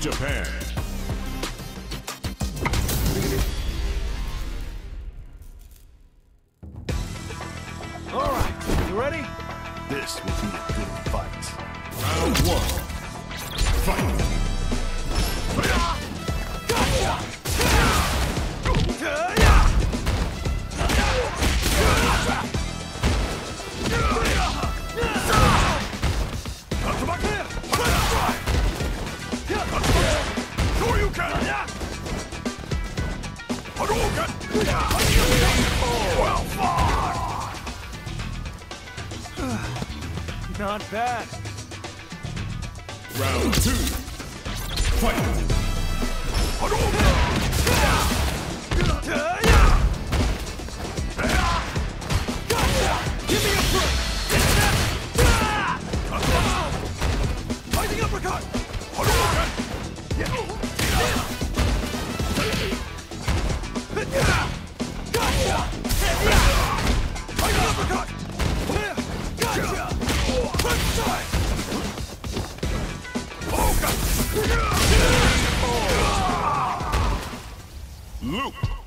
Japan. All right, you ready? This will be a good fight. Round one. Not bad. Round two. Fight. Loop.